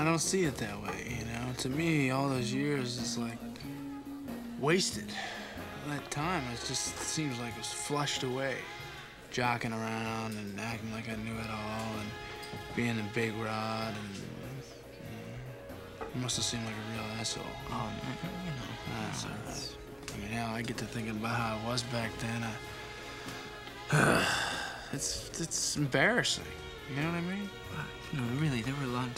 I don't see it that way, you know? To me, all those years is like wasted. That time, it just seems like it was flushed away. Jocking around and acting like I knew it all and being a big rod and you must have seemed like a real asshole. Oh, you know. Ah, that's all right. I mean, now I get to thinking about how I was back then. I, it's it's embarrassing. You know what I mean? No, really, there were a lot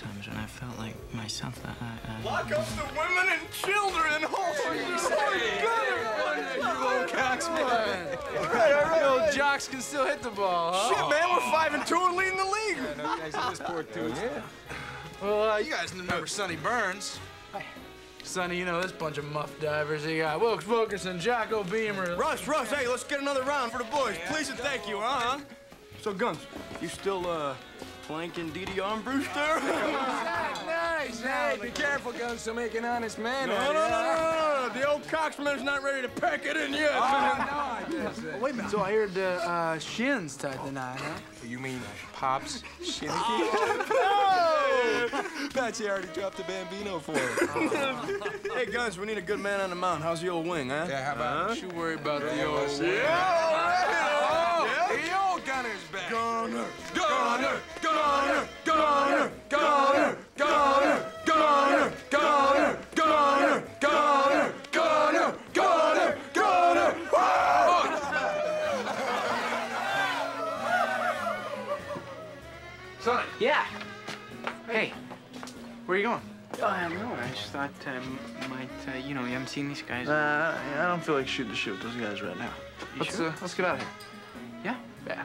felt like myself. I, I, Lock up the women and children. Oh, You old cocksman. All right, all right. Old jocks can still hit the ball, huh? Shit, man, we're five and two and leading the league. Well, uh, you guys remember Sonny Burns. Sonny, you know this bunch of muff divers. You got Wilkes Wilkerson, Jocko Beamer. Russ, Russ, hey, let's get another round for the boys. Please and thank you, huh? So, Guns, you still, uh, planking Didi Armbruster? Nice. Hey, be careful, Guns. He'll make an honest man No, no, no, no, no, no. The old coxman's not ready to pack it in yet. Oh, no, I Wait a minute. So I heard the uh, shins tied tonight, huh? You mean Pops Shinicky? Patsy already dropped the Bambino for him. hey, Guns, we need a good man on the mound. How's the old wing, huh? Yeah, how about Don't you worry about the old. The old Gunner's back. Gunner. Gunner, Gunner, Gunner, Gunner, Gunner, Yeah. Hey, where are you going? Oh, I don't know. I just thought uh, I might, uh, you know, you haven't seen these guys. Uh, I don't feel like shooting the shit with those guys right now. You let's, sure? uh, let's get out of here. Yeah? Yeah.